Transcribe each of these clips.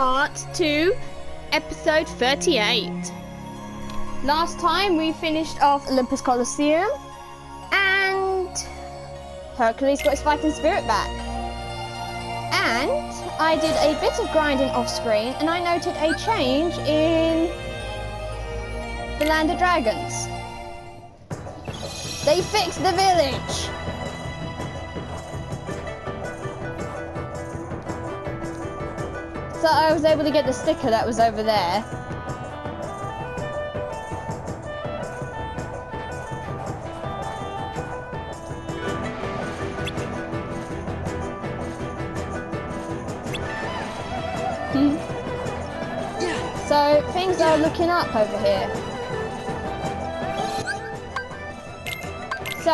part 2, episode 38. Last time we finished off Olympus Coliseum and Hercules got his fighting spirit back. And I did a bit of grinding off screen and I noted a change in the Land of Dragons. They fixed the village! So I was able to get the sticker that was over there. Hmm. so things are looking up over here. So,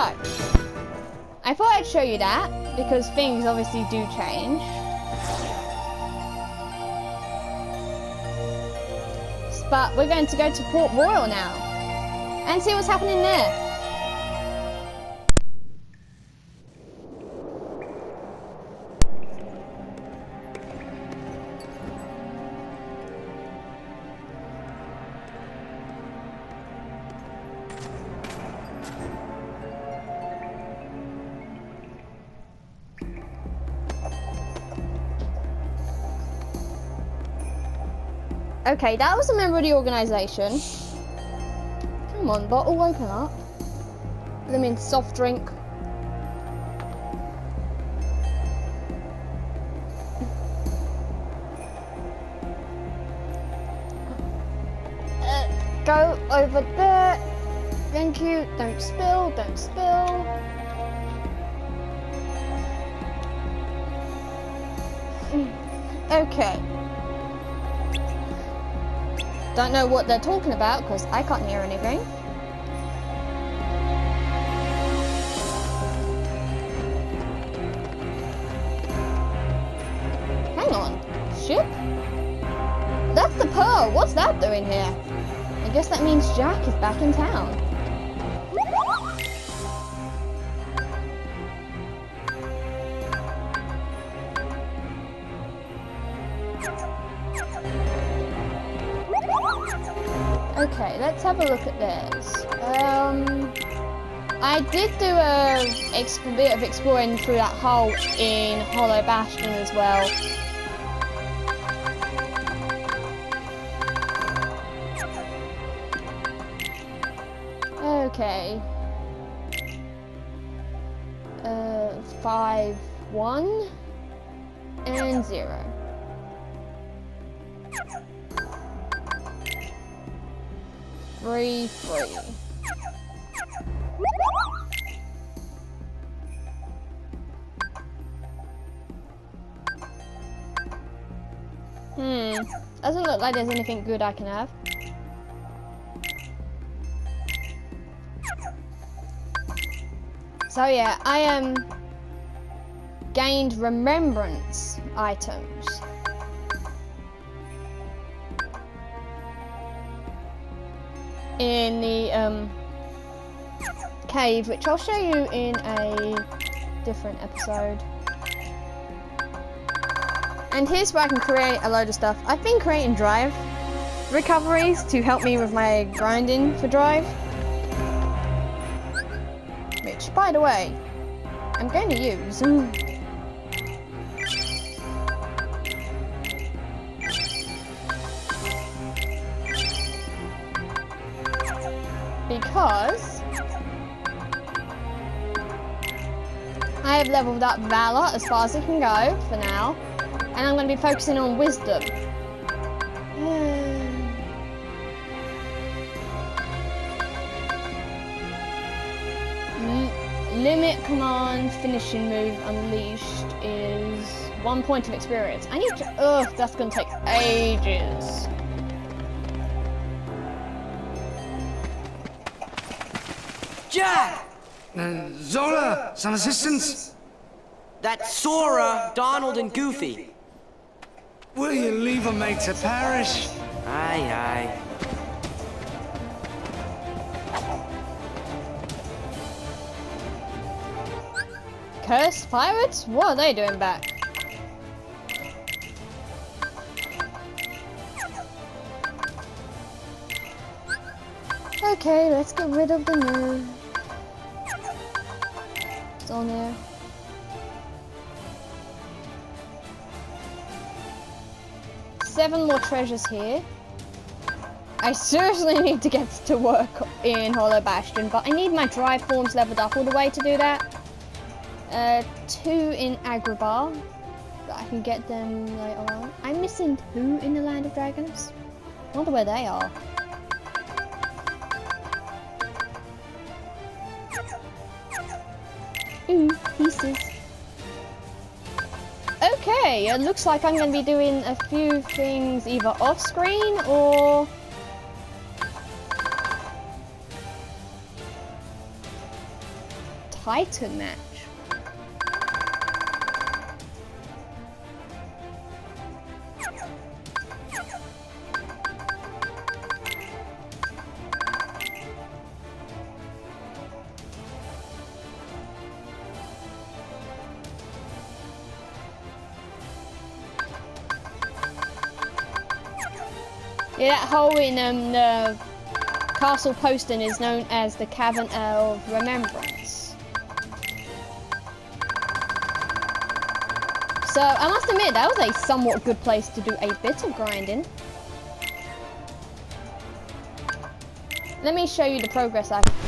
I thought I'd show you that because things obviously do change. But we're going to go to Port Royal now and see what's happening there. Okay, that was a member of the organisation. Come on, bottle, open up. I mean, soft drink. Uh, go over there. Thank you. Don't spill, don't spill. Okay. Don't know what they're talking about because I can't hear anything. Hang on. Ship? That's the Pearl. What's that doing here? I guess that means Jack is back in town. Did do a bit of exploring through that hole in Hollow Bastion as well. Okay. Uh, five, one, and zero. Three, three. Hmm. Doesn't look like there's anything good I can have. So yeah, I am um, gained remembrance items. in the um, cave, which I'll show you in a different episode. And here's where I can create a load of stuff. I've been creating drive recoveries to help me with my grinding for drive. Which, by the way, I'm going to use. because I have leveled up Valor as far as it can go for now, and I'm going to be focusing on Wisdom. Limit command finishing move unleashed is one point of experience. I need to. Ugh, that's going to take ages. Jack! Uh, Zola, some assistance? That's Sora, Donald, and Goofy. Will you leave a mate to perish? Aye, aye. Cursed pirates? What are they doing back? Okay, let's get rid of the moon. It's on there. Seven more treasures here. I seriously need to get to work in Hollow Bastion, but I need my drive forms leveled up all the way to do that. Uh, two in Agrabah, I can get them later on. I'm missing two in the Land of Dragons. I wonder where they are. Ooh, pieces. Okay, it looks like I'm going to be doing a few things either off screen or Titan match. That hole in um, the Castle Poston is known as the Cavern of Remembrance. So, I must admit, that was a somewhat good place to do a bit of grinding. Let me show you the progress I've...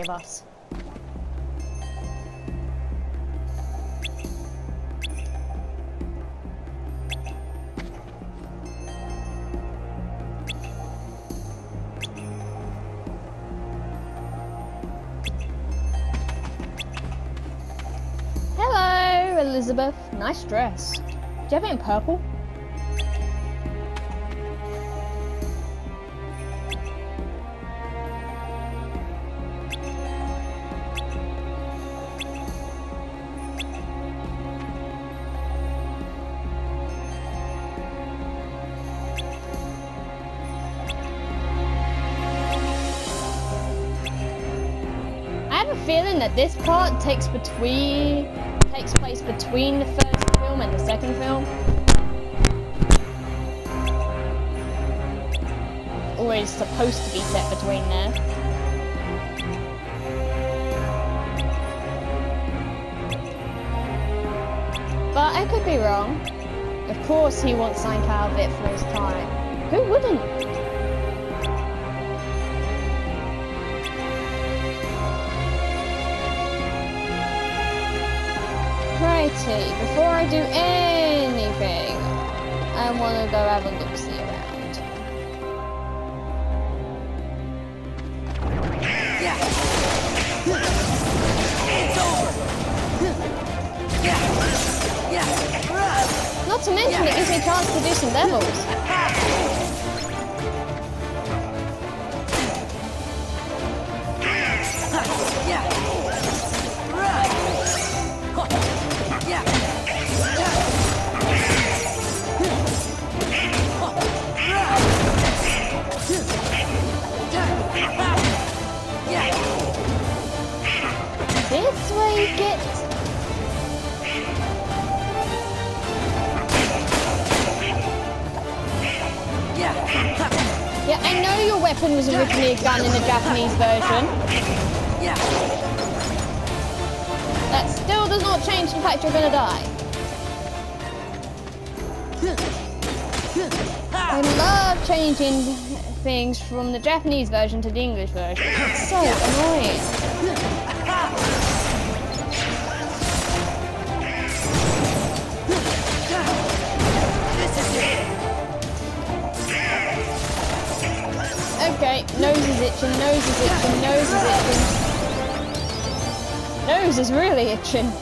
gave us. Hello, Elizabeth. Nice dress. Do you have it in purple? This part takes between takes place between the first film and the second film. Or is supposed to be set between there. But I could be wrong. Of course he wants something out of it for his time. Who wouldn't? Righty, before I do anything, I want to go have a look-see around. Yeah. It's over. Yeah. Yeah. Not to mention, it gives me a chance to do some levels. Version. That still does not change the fact you're gonna die. I love changing things from the Japanese version to the English version. It's so annoying. Itching, nose is itching, nose is itching. Nose is really itching.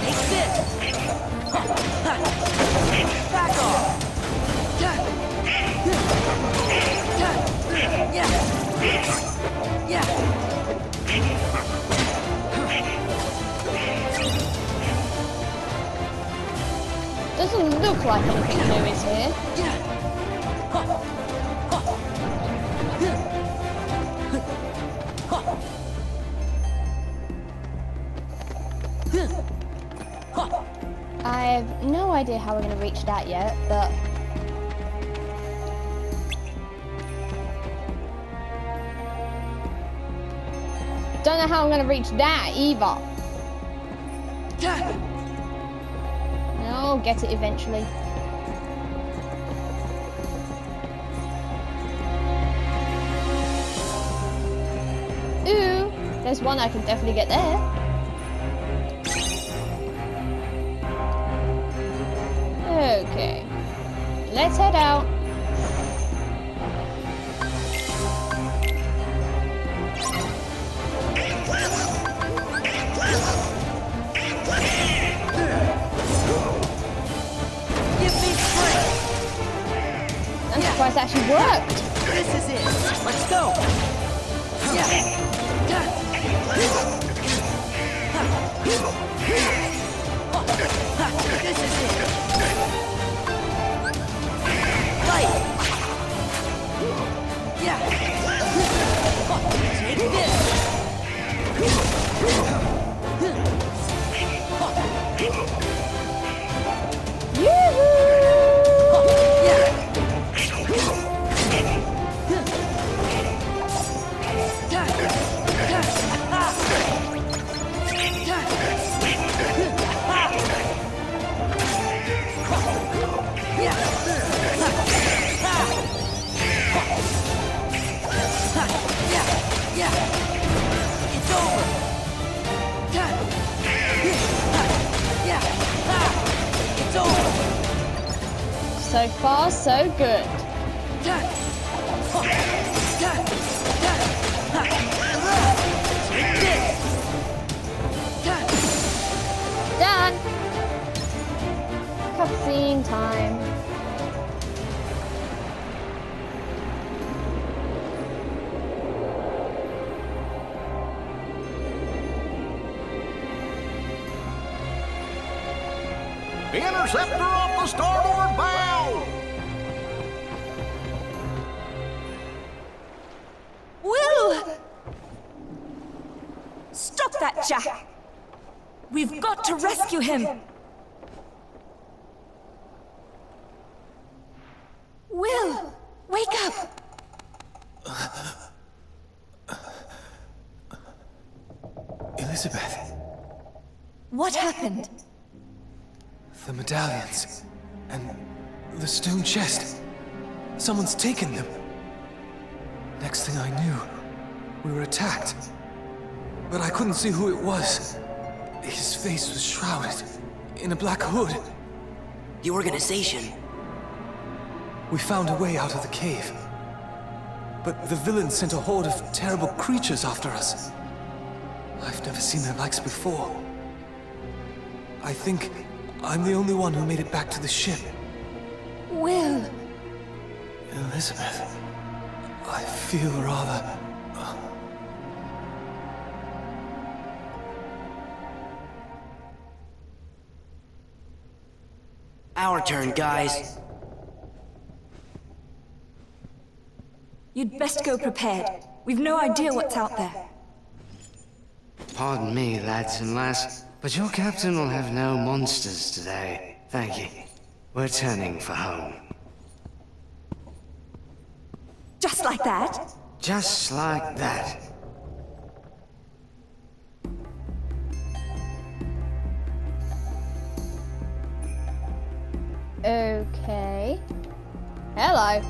Take this! Back off! Doesn't look like anything new is here. I have no idea how we're going to reach that yet, but... Don't know how I'm going to reach that either. I'll get it eventually. Ooh, there's one I can definitely get there. Let's head out. Him! Will! Wake up! Elizabeth, What happened? the medallions and the stone chest. Someone's taken them. Next thing I knew, we were attacked. But I couldn't see who it was. His face was shrouded in a black hood. The organization. We found a way out of the cave. But the villains sent a horde of terrible creatures after us. I've never seen their likes before. I think I'm the only one who made it back to the ship. Will! Elizabeth, I feel rather... turn, guys. You'd best go prepared. We've no idea what's out there. Pardon me, lads and lass, but your captain will have no monsters today. Thank you. We're turning for home. Just like that? Just like that. Okay. Hello.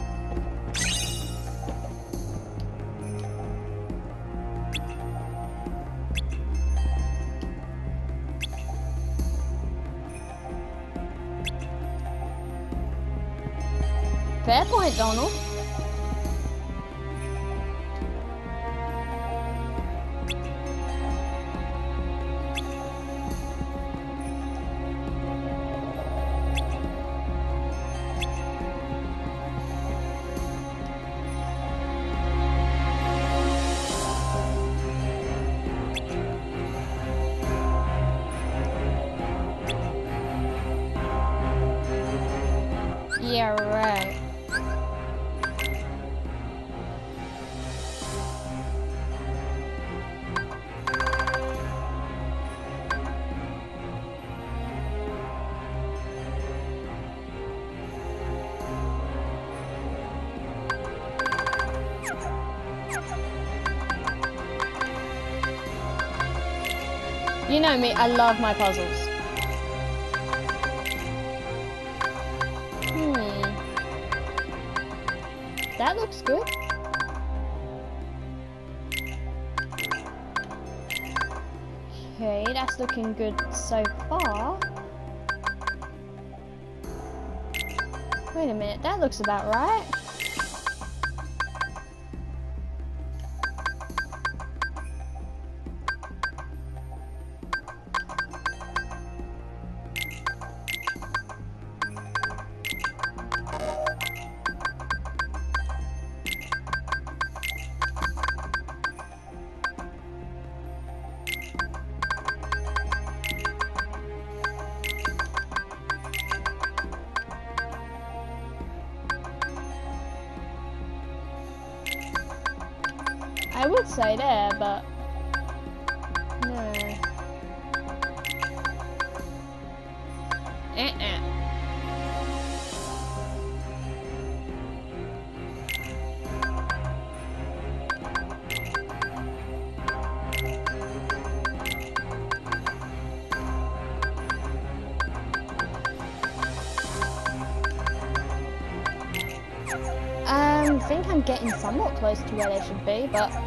Fair point, Donald. Know me, I love my puzzles. Hmm. That looks good. Okay, that's looking good so far. Wait a minute, that looks about right. Say there, but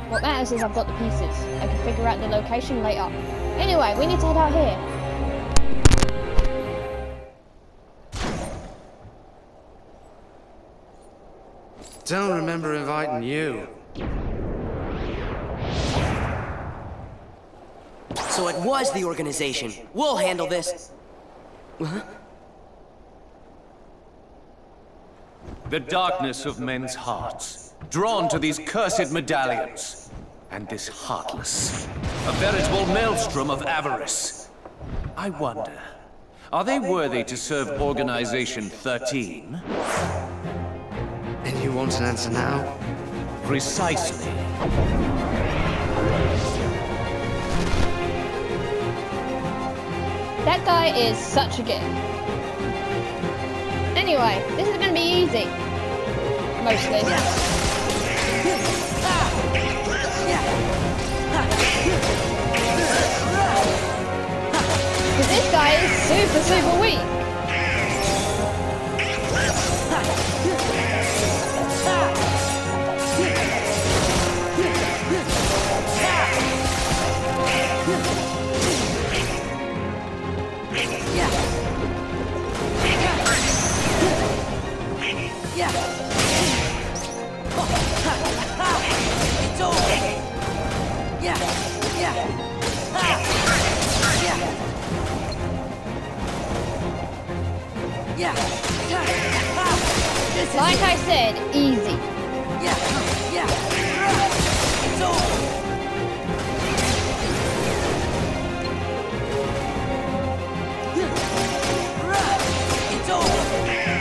what matters is I've got the pieces. I can figure out the location later. Anyway, we need to head out here. Don't remember inviting you. So it was the organization. We'll handle this. The darkness of men's hearts, drawn to these cursed medallions. And this heartless, a veritable maelstrom of avarice. I wonder, are they worthy to serve Organization 13? And you want an answer now? Precisely. That guy is such a git. Anyway, this is gonna be easy. Mostly. This guy is super, super weak. Like I said, easy.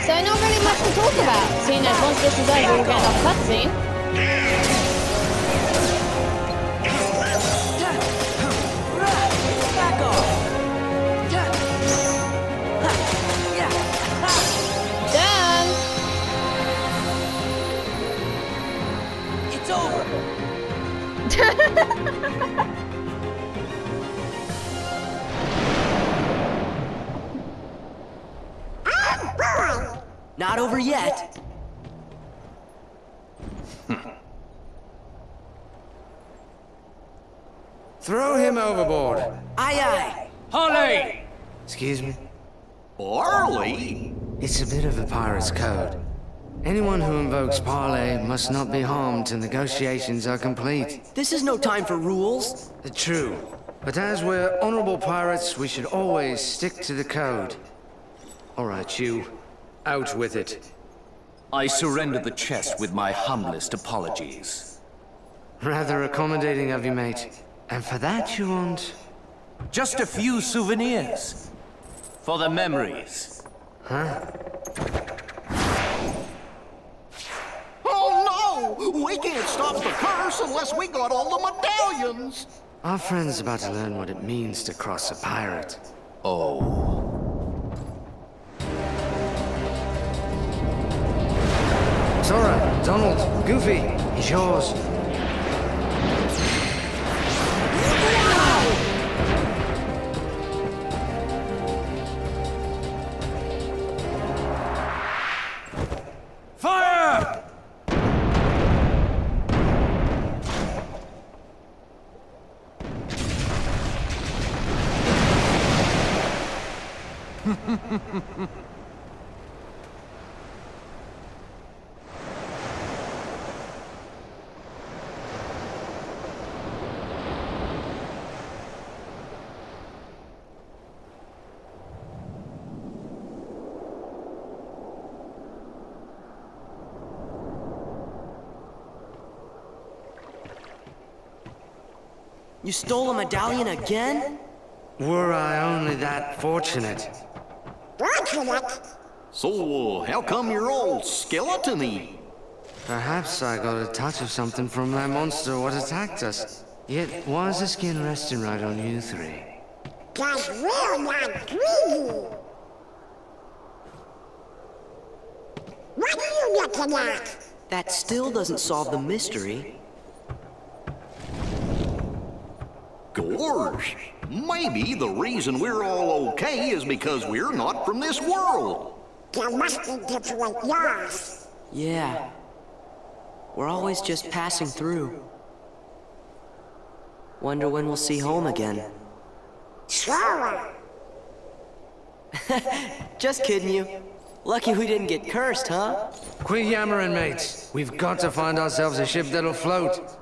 So not really much to talk about, seeing as once this is over we'll get a cutscene. Of code. Anyone who invokes parley must not be harmed till negotiations are complete. This is no time for rules. Uh, true. But as we're honorable pirates, we should always stick to the code. All right, you. Out with it. I surrender the chest with my humblest apologies. Rather accommodating of you, mate. And for that you want... Just a few souvenirs. For the memories. Oh no! We can't stop the curse unless we got all the medallions! Our friend's about to learn what it means to cross a pirate. Oh. Sora, Donald, Goofy, he's yours. You stole a medallion again? Were I only that fortunate. Fortunate? So, uh, how come you're all skeleton-y? Perhaps I got a touch of something from that monster what attacked us. Yet, why is the skin resting right on you three? Cause we're not greedy. What are you looking at? That still doesn't solve the mystery. Gorge, maybe the reason we're all okay is because we're not from this world. You must be different yours. Yeah. We're always just passing through. Wonder when we'll see home again. Sure. Just kidding you. Lucky we didn't get cursed, huh? Quit yammering, mates. We've got to find ourselves a ship that'll float.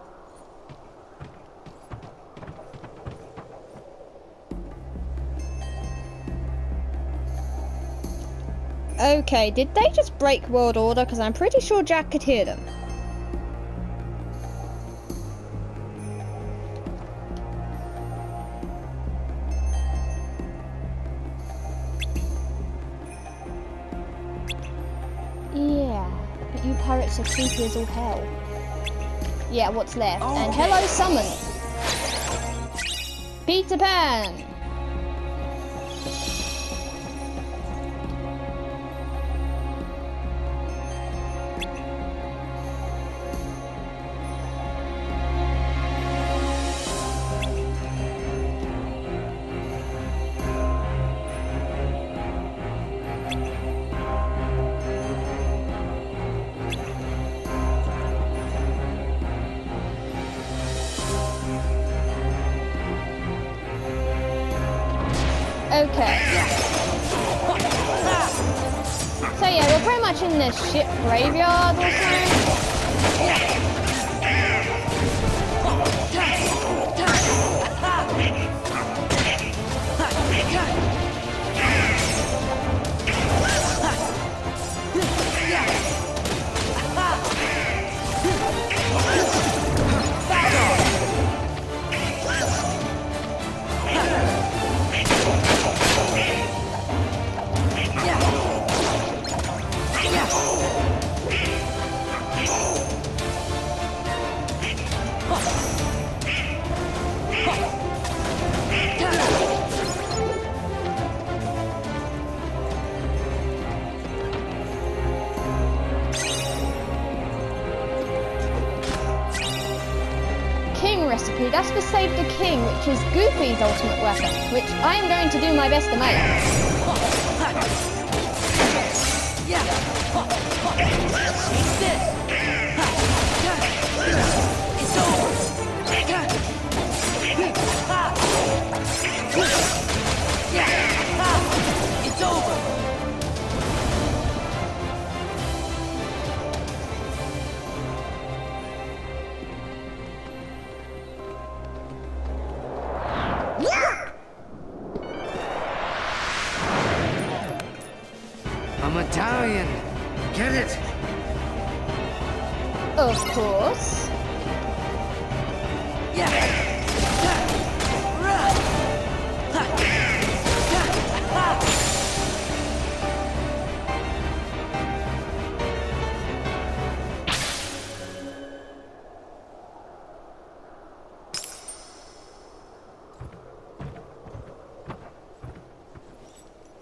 Okay, did they just break world order? Because I'm pretty sure Jack could hear them. Yeah, but you pirates are creepy as all hell. Yeah, what's left? Oh, and hello, summon. Peter Pan. Which is Goofy's ultimate weapon, which I am going to do my best to make. Of course.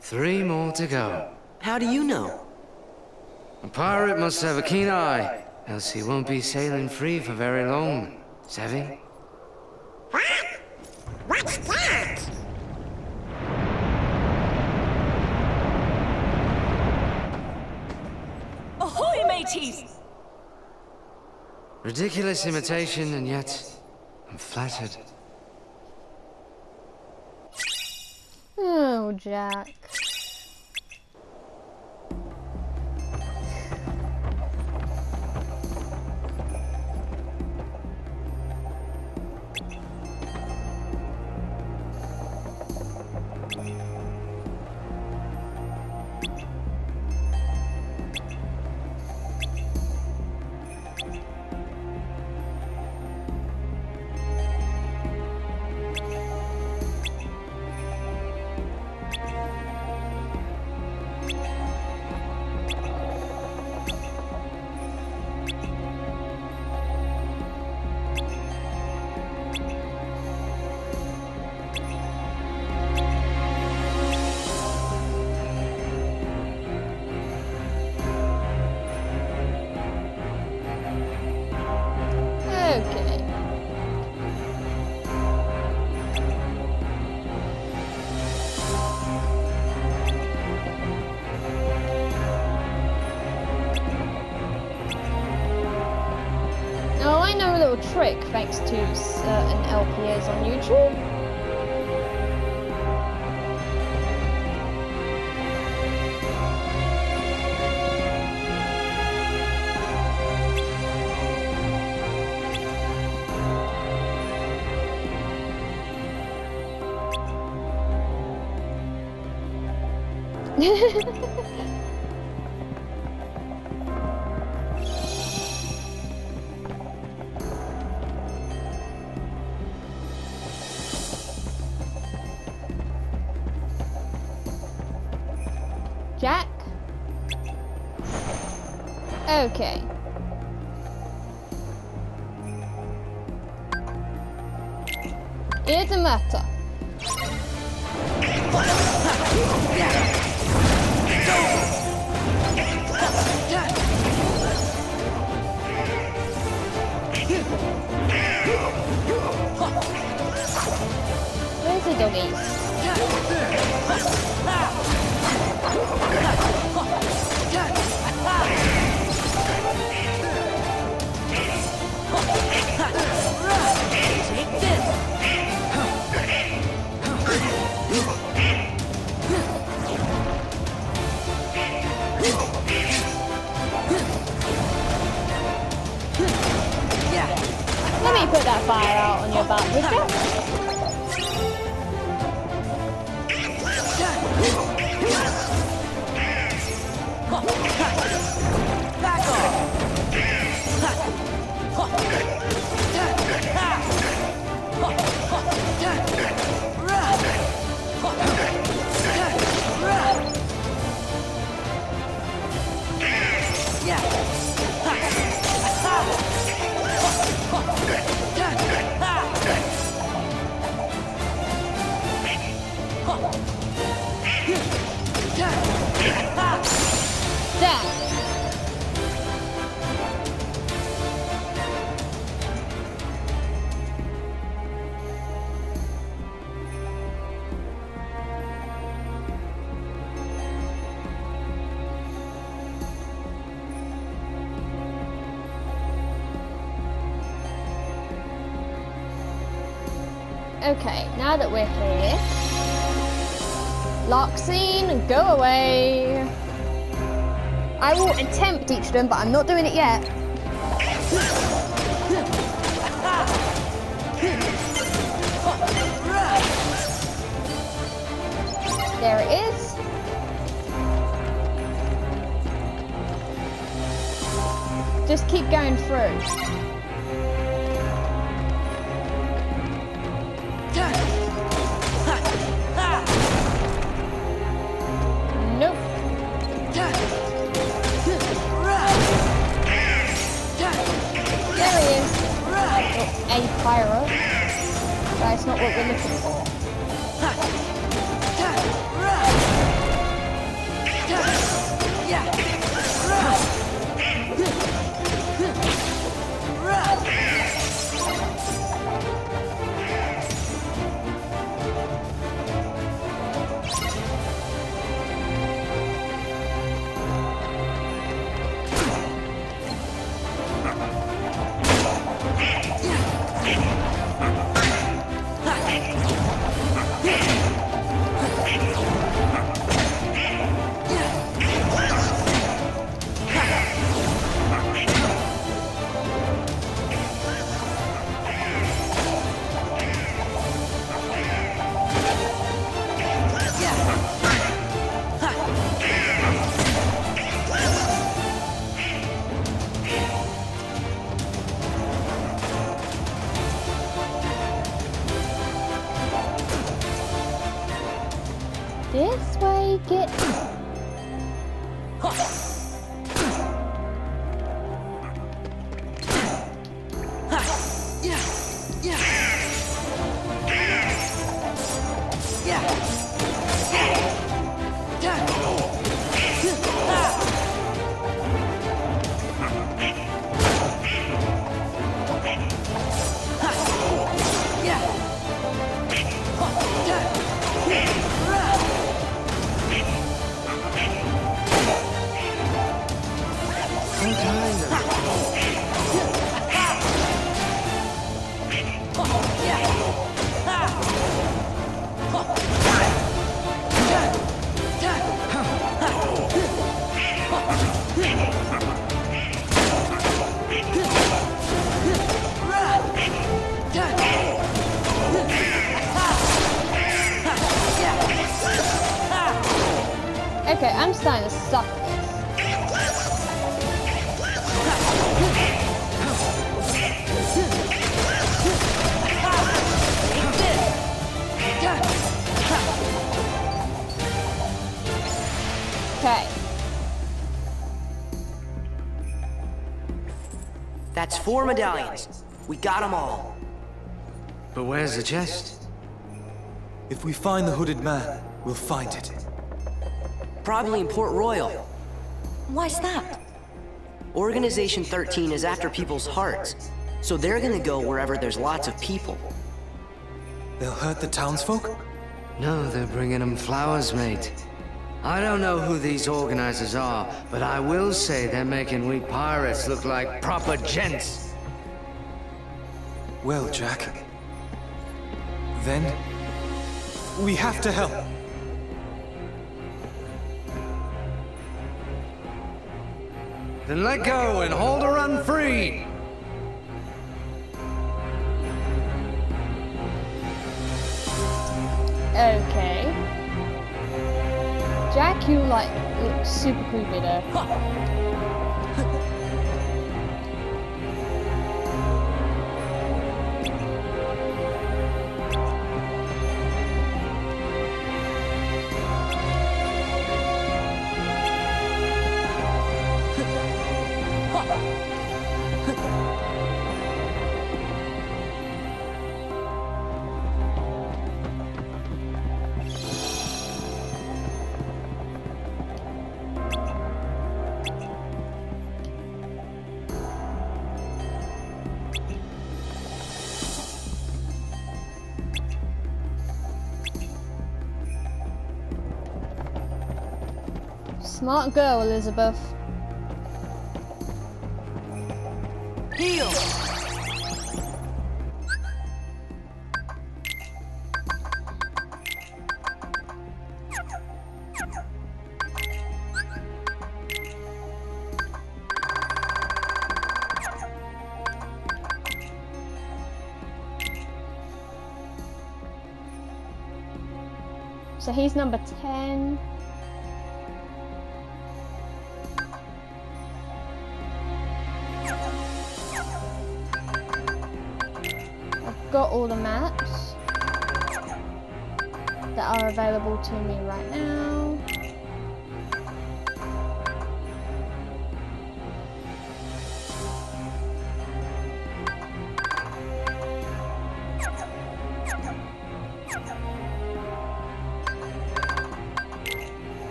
Three more to go. How do you know? A pirate must have a keen eye, else he won't be sailing free for very long. Savvy? What? What's that? Ahoy, mateys! Ridiculous imitation, and yet I'm flattered. Oh, Jack. Thanks to certain LPAs on YouTube. Okay, now that we're here, lock scene, go away. I will attempt each of them, but I'm not doing it yet. There it is. Just keep going through. A. That's not what we're looking for. Okay, I'm starting to suck. Okay. That's four medallions. We got them all. But where's the chest? If we find the hooded man, we'll find it. Probably in Port Royal. Why's that? Organization 13 is after people's hearts. So they're gonna go wherever there's lots of people. They'll hurt the townsfolk? No, they're bringing them flowers, mate. I don't know who these organizers are, but I will say they're making we pirates look like proper gents. Well, Jack. Then... We have to help. Then let go and hold her run free! Okay. Jack, you like look super creepy there. Smart girl, Elizabeth.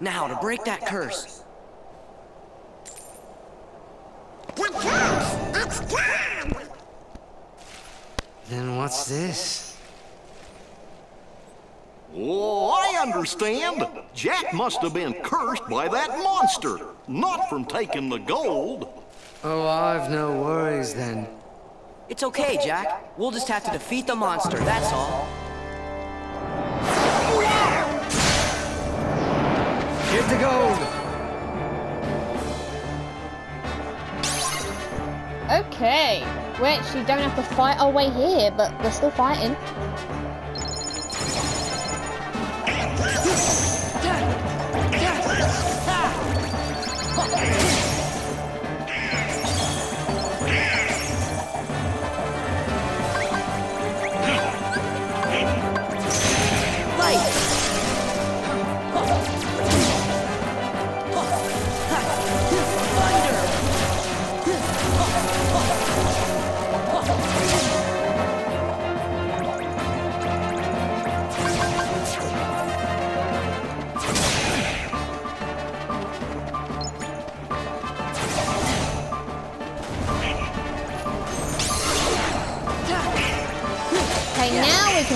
Now, to break that curse. The curse, it's. Then what's this? Oh, I understand. Jack must have been cursed by that monster, not from taking the gold. Oh, I've no worries then. It's okay, Jack. We'll just have to defeat the monster, that's all. Get the gold! Okay. We actually don't have to fight our way here, but we're still fighting.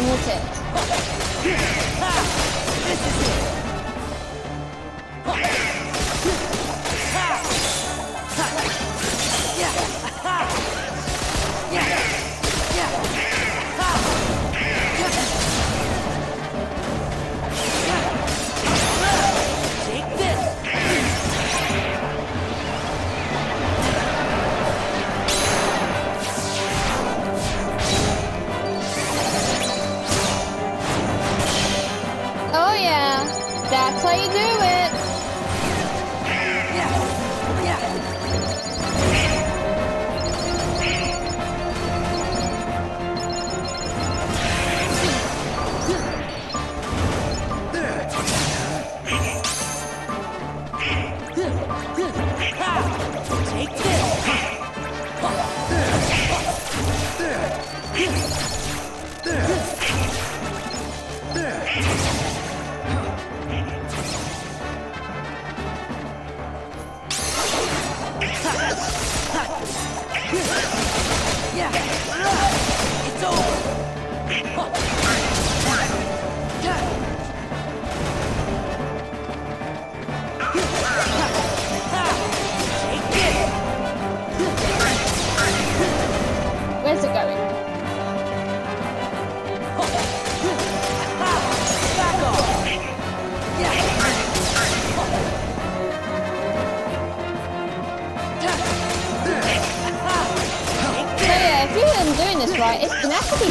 Now we can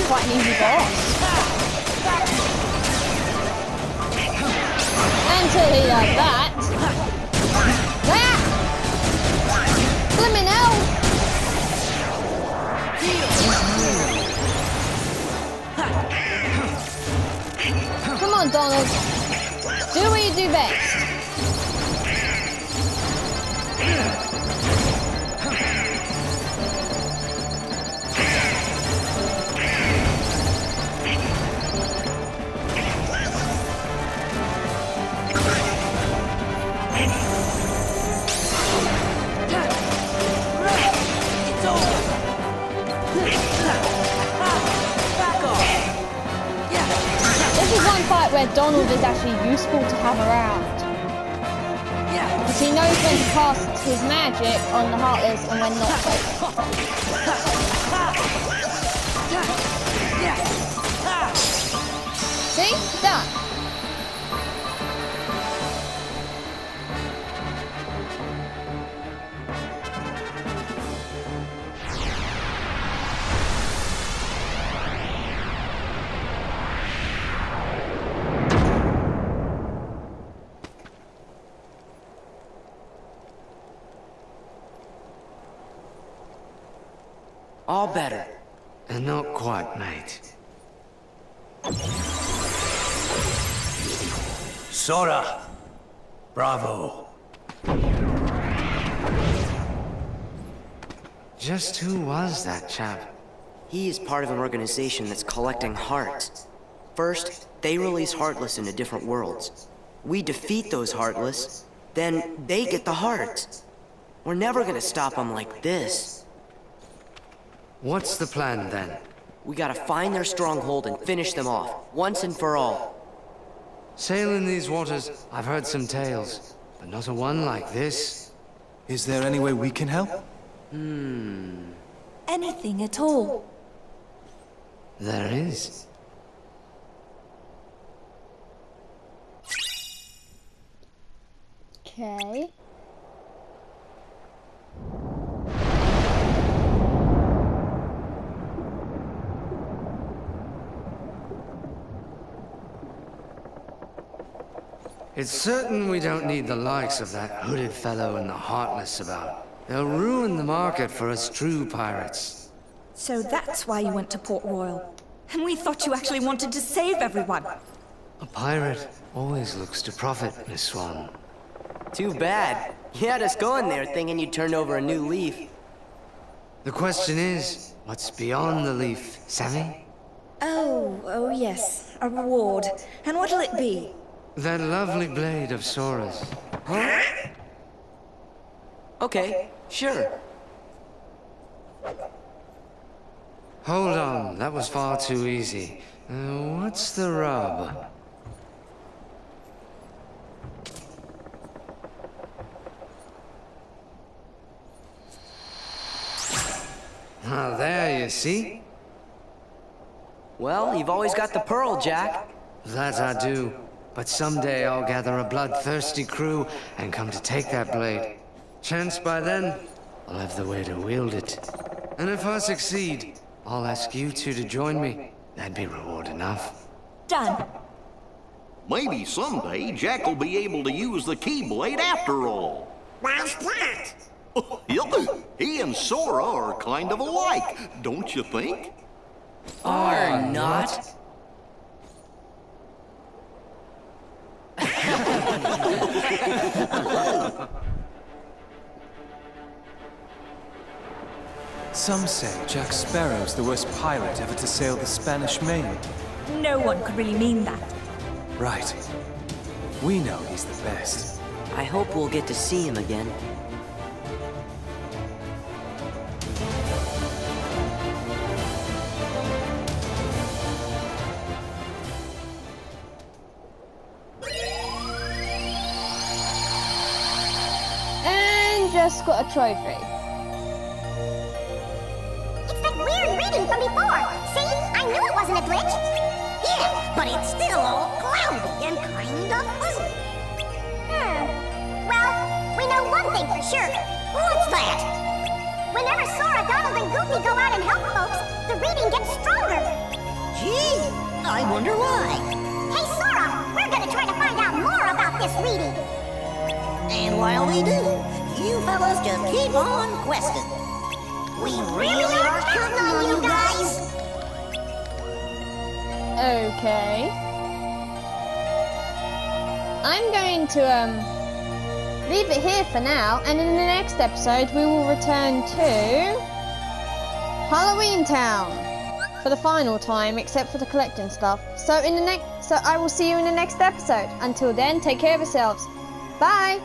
quite an easy boss. Until he does that. Ah! That! Blimmin' hell! Come on, Donald. Do what you do best. Where Donald is actually useful to have around. Because he knows when to cast his magic on the Heartless and when not to. See? Done. All better. And not quite, mate. Sora! Bravo! Just who was that chap? He is part of an organization that's collecting hearts. First, they release Heartless into different worlds. We defeat those Heartless, then they get the hearts. We're never gonna stop them like this. What's the plan then? We gotta find their stronghold and finish them off, once and for all. Sailing these waters, I've heard some tales, but not a one like this. Is there any way we can help? Hmm... Anything at all. There is. Okay. It's certain we don't need the likes of that hooded fellow and the Heartless about. They'll ruin the market for us true pirates. So that's why you went to Port Royal. And we thought you actually wanted to save everyone. A pirate always looks to profit, Miss Swann. Too bad. You had us going there thinking you'd turned over a new leaf. The question is, what's beyond the leaf, savvy? Oh, oh yes. A reward. And what'll it be? That lovely blade of Sora's. Okay, sure. Hold on, that was far too easy. Uh, what's the rub? Ah, there, you see? Well, you've always got the pearl, Jack. That I do. But someday I'll gather a bloodthirsty crew and come to take that blade. Chance by then, I'll have the way to wield it. And if I succeed, I'll ask you two to join me. That'd be reward enough. Done. Maybe someday Jack will be able to use the Keyblade after all. Why's that? Yup, he and Sora are kind of alike, don't you think? Are not. Some say Jack Sparrow's the worst pirate ever to sail the Spanish Main. No one could really mean that. Right. We know he's the best. I hope we'll get to see him again. Just got a trophy. It's that weird reading from before. See? I knew it wasn't a glitch. Yeah, but it's still all cloudy and kind of fuzzy. Hmm. Well, we know one thing for sure. What's that? Whenever Sora, Donald, and Goofy go out and help folks, the reading gets stronger. Gee, I wonder why. Hey, Sora, we're gonna try to find out more about this reading. And while we do, you fellas just keep on questing. We really are counting on you guys. Okay. I'm going to um leave it here for now, and in the next episode we will return to Halloween Town for the final time, except for the collecting stuff. So in the next, so I will see you in the next episode. Until then, take care of yourselves. Bye.